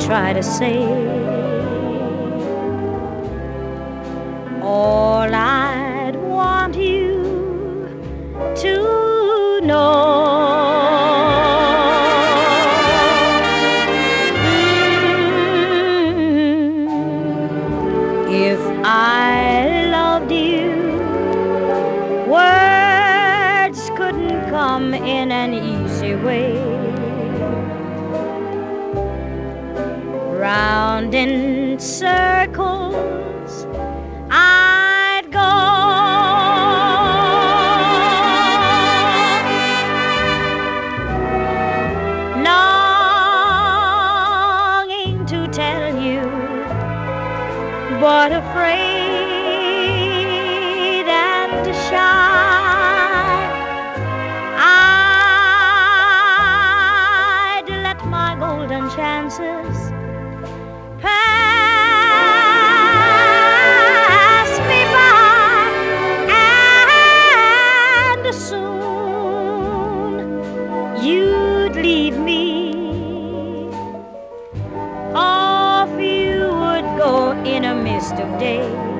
try to say all I'd want you to know. Mm, If I loved you, words couldn't come in an easy way. In circles, I'd go. Longing to tell you, but afraid and shy. I'd let my golden chances you'd leave me. Off you would go in a mist of day.